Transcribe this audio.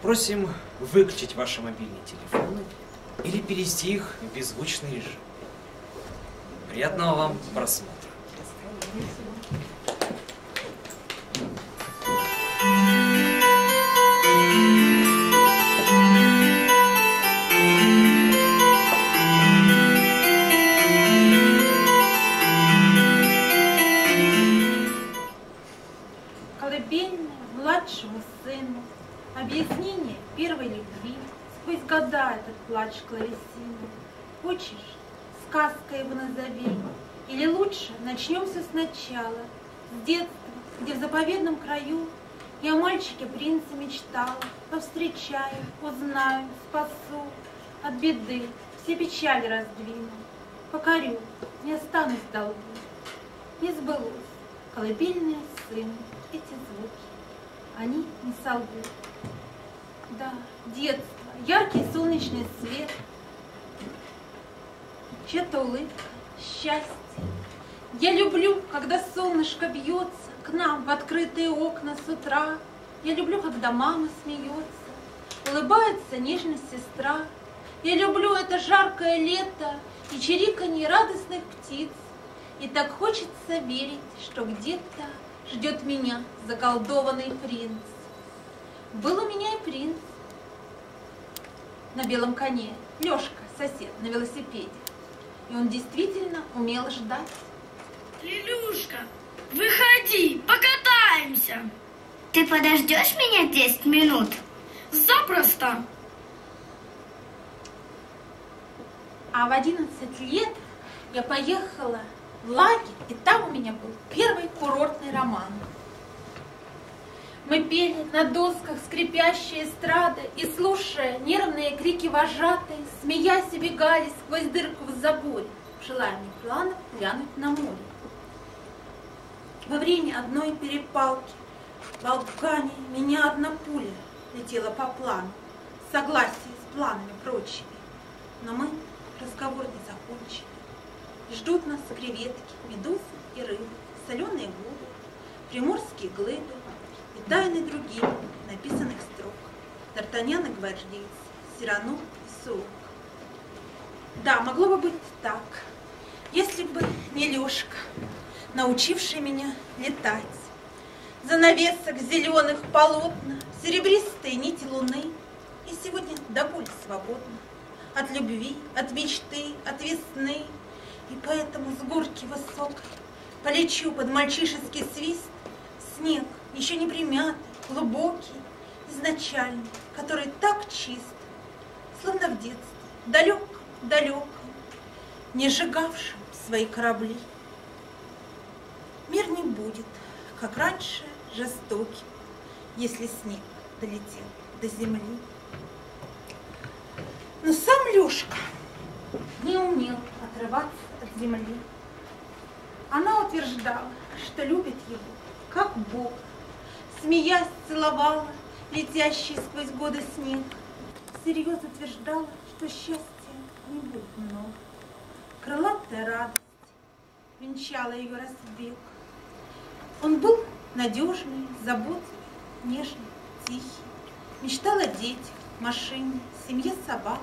Просим выключить ваши мобильные телефоны или перевести их в беззвучный режим. Приятного вам просмотра. Колыбельная младшему сыну, Объяснение первой любви, Сквозь года этот плач клавесина. Хочешь, сказкой его назови, Или лучше начнем все сначала, С детства, где в заповедном краю Я о мальчике-принце мечтала, Повстречаю, узнаю, спасу. От беды, все печали раздвину, Покорю, не останусь долгу. Не сбылось, эти звуки, они не солгут. Да, детство, яркий солнечный свет, чья-то улыбка, счастье. Я люблю, когда солнышко бьется к нам в открытые окна с утра. Я люблю, когда мама смеется, улыбается нежная сестра. Я люблю это жаркое лето и чириканье радостных птиц. И так хочется верить, что где-то ждет меня заколдованный принц. Был у меня и принц на белом коне, Лешка, сосед, на велосипеде. И он действительно умел ждать. Лилюшка, выходи, покатаемся. Ты подождешь меня 10 минут? Запросто. А в 11 лет я поехала в лагерь, и там у меня был первый курортный роман. Мы пели на досках скрипящие эстрады И, слушая нервные крики вожатой, Смеясь, убегали сквозь дырку в заборе, В желании планов глянуть на море. Во время одной перепалки В Алкане меня одна пуля летела по плану, В согласии с планами прочими. Но мы разговор не закончили. Ждут нас креветки, медузы и рыбы, соленые губы, приморские глыбы и тайны другими написанных строк. Д'Артаньян и гвардейцы, Сирану и Суок. Да, могло бы быть так, если бы не Лешка, научивший меня летать. Занавесок зеленых полотна, серебристые нити луны, и сегодня до боли свободна от любви, от мечты, от весны, и поэтому с горки высокой полечу под мальчишеский свист снег, еще не примятый, глубокий, изначальный, который так чист, словно в детстве, далек, далек, не сжигавшим свои корабли. Мир не будет, как раньше, жестоким, если снег долетел до земли. Но сам Лешка умел отрываться от земли. Она утверждала, что любит его, как Бог, смеясь целовала летящий сквозь годы снег. Серьезно утверждала, что счастья не будет много. Крылатая радость венчала ее разбег. Он был надежный, заботливый, нежный, тихий. Мечтал о детях, машине, семье собак,